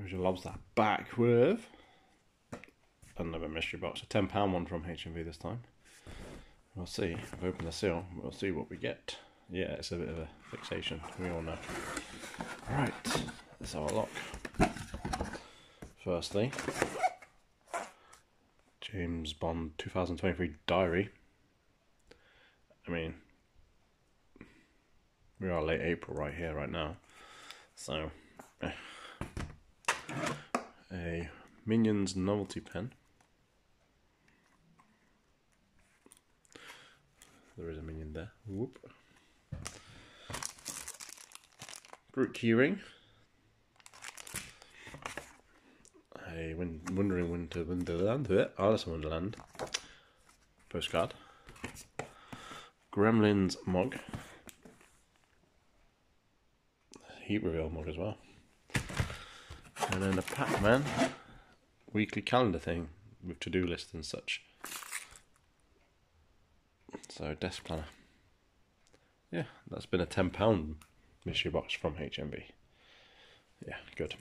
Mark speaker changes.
Speaker 1: Original Lobster back with another mystery box, a £10 one from HMV this time. We'll see. I've opened the seal, we'll see what we get. Yeah, it's a bit of a fixation, we all know. Right, let's have a look. Firstly, James Bond 2023 Diary. I mean, we are late April right here, right now. So, eh. Minions novelty pen. There is a minion there. Whoop. Groot keyring. A win Wandering Winter Wonderland. Eh? Alice in Wonderland. Postcard. Gremlins mug. Heat reveal mug as well. And then a Pac-Man weekly calendar thing with to-do lists and such. So desk planner. Yeah, that's been a ten pound mystery box from HMV. Yeah, good.